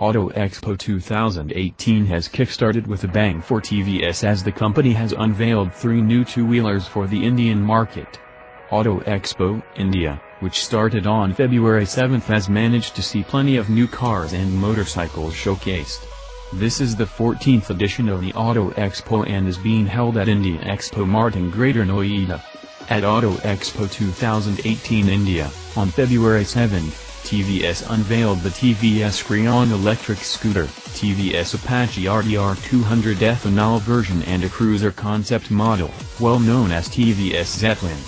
Auto Expo 2018 has kickstarted with a bang for TVS as the company has unveiled three new two-wheelers for the Indian market. Auto Expo, India, which started on February 7 has managed to see plenty of new cars and motorcycles showcased. This is the 14th edition of the Auto Expo and is being held at India Expo Mart in Greater Noida. At Auto Expo 2018 India, on February 7, TVS unveiled the TVS Creon electric scooter, TVS Apache RTR 200 ethanol version and a cruiser concept model, well known as TVS Zeppelin.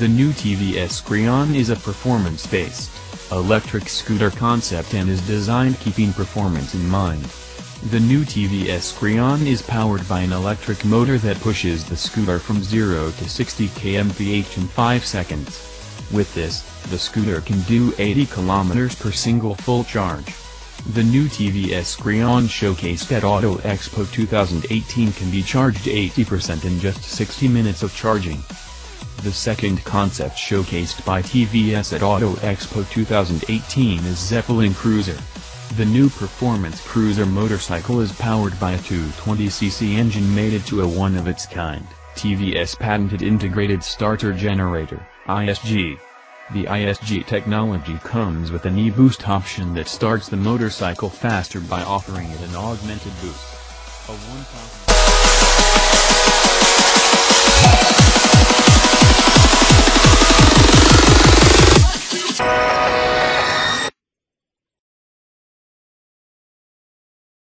The new TVS Creon is a performance-based, electric scooter concept and is designed keeping performance in mind. The new TVS Creon is powered by an electric motor that pushes the scooter from 0 to 60 kmph in 5 seconds. With this, the scooter can do 80 km per single full charge. The new TVS Creon showcased at Auto Expo 2018 can be charged 80% in just 60 minutes of charging. The second concept showcased by TVS at Auto Expo 2018 is Zeppelin Cruiser. The new performance cruiser motorcycle is powered by a 220cc engine mated to a one-of-its-kind, TVS patented integrated starter generator, ISG. The ISG technology comes with an e-boost option that starts the motorcycle faster by offering it an augmented boost. A 1000